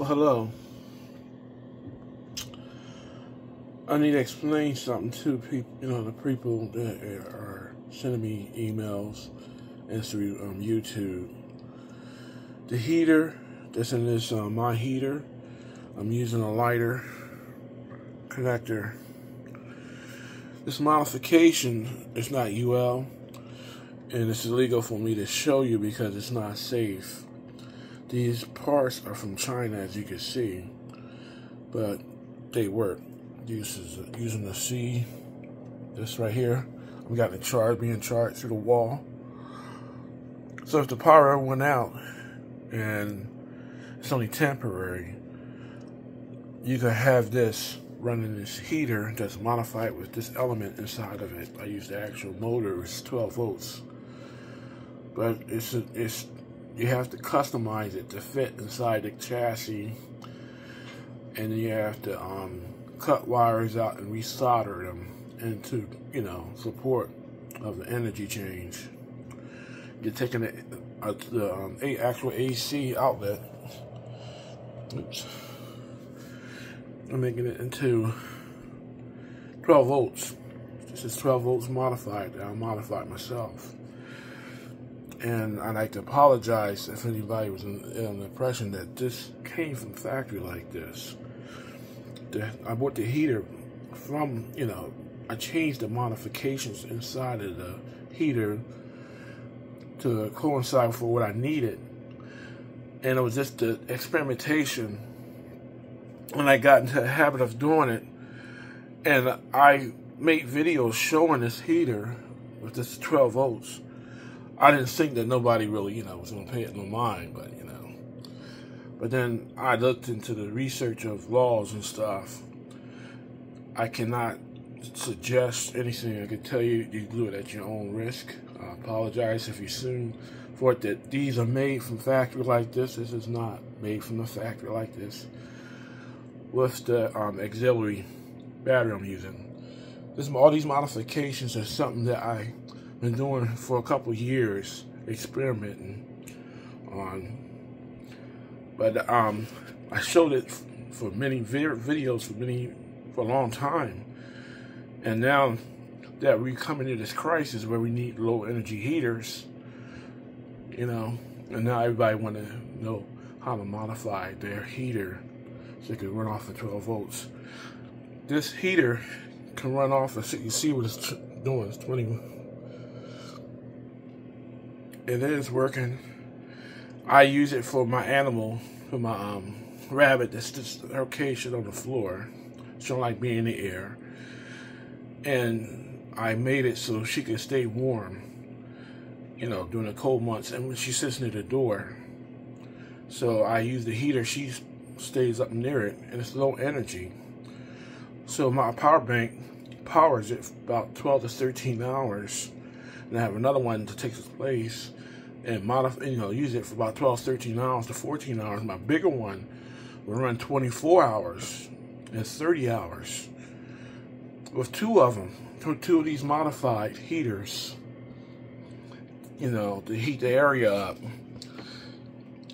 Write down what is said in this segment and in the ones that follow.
Well, hello. I need to explain something to people, you know, the people that are sending me emails and through um, YouTube. The heater that's in this uh, my heater, I'm using a lighter connector. This modification is not UL, and it's illegal for me to show you because it's not safe. These parts are from China, as you can see, but they work. Using the C, this right here. We got the charge being charged through the wall. So if the power went out and it's only temporary, you could have this running this heater that's modified with this element inside of it. I use the actual motor, it's 12 volts. But it's a, it's you have to customize it to fit inside the chassis. And you have to um, cut wires out and resolder them into you know support of the energy change. You're taking it uh, the um, actual AC outlet. Oops. I'm making it into 12 volts. This is 12 volts modified. I modified myself and I'd like to apologize if anybody was in, in the impression that this came from factory like this. The, I bought the heater from, you know, I changed the modifications inside of the heater to coincide for what I needed. And it was just the experimentation. When I got into the habit of doing it, and I made videos showing this heater with this 12 volts I didn't think that nobody really, you know, was going to pay it no mind, but, you know. But then I looked into the research of laws and stuff. I cannot suggest anything. I can tell you, you do it at your own risk. I apologize if you assume for it that these are made from factory like this. This is not made from a factory like this. With the um, auxiliary battery I'm using. This, all these modifications are something that I been doing for a couple years, experimenting on. But um, I showed it for many videos for many for a long time, and now that we're coming to this crisis where we need low energy heaters, you know, and now everybody want to know how to modify their heater so it can run off of 12 volts. This heater can run off of, you see what it's doing, it's 20 it is working. I use it for my animal, for my um, rabbit that's just cage on the floor. She don't like being in the air. And I made it so she can stay warm, you know, during the cold months. And when she sits near the door, so I use the heater, she stays up near it, and it's low energy. So my power bank powers it about 12 to 13 hours. And have another one to take its place and modify, you know, use it for about 12, 13 hours to 14 hours. My bigger one will run 24 hours and 30 hours with two of them, two of these modified heaters, you know, to heat the area up.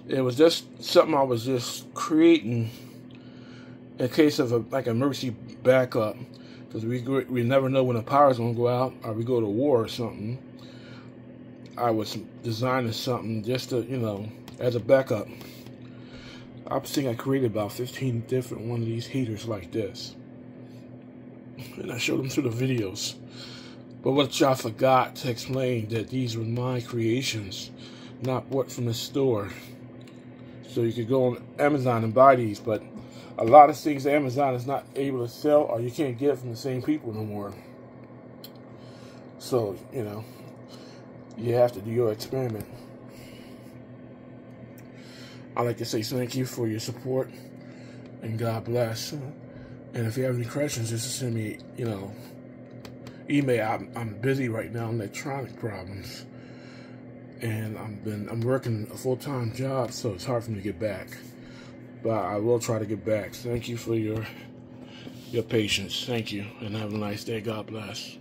It was just something I was just creating in case of a, like emergency backup because we we never know when the power's gonna go out or we go to war or something. I was designing something just to, you know, as a backup. I think I created about 15 different one of these heaters like this. And I showed them through the videos. But what y'all forgot to explain that these were my creations, not bought from the store. So you could go on Amazon and buy these, but a lot of things Amazon is not able to sell or you can't get from the same people no more. So, you know, you have to do your experiment. I'd like to say thank you for your support and God bless. And if you have any questions, just send me, you know, email. I'm, I'm busy right now on electronic problems. And I'm been I'm working a full time job, so it's hard for me to get back. But I will try to get back. Thank you for your your patience. Thank you. And have a nice day. God bless.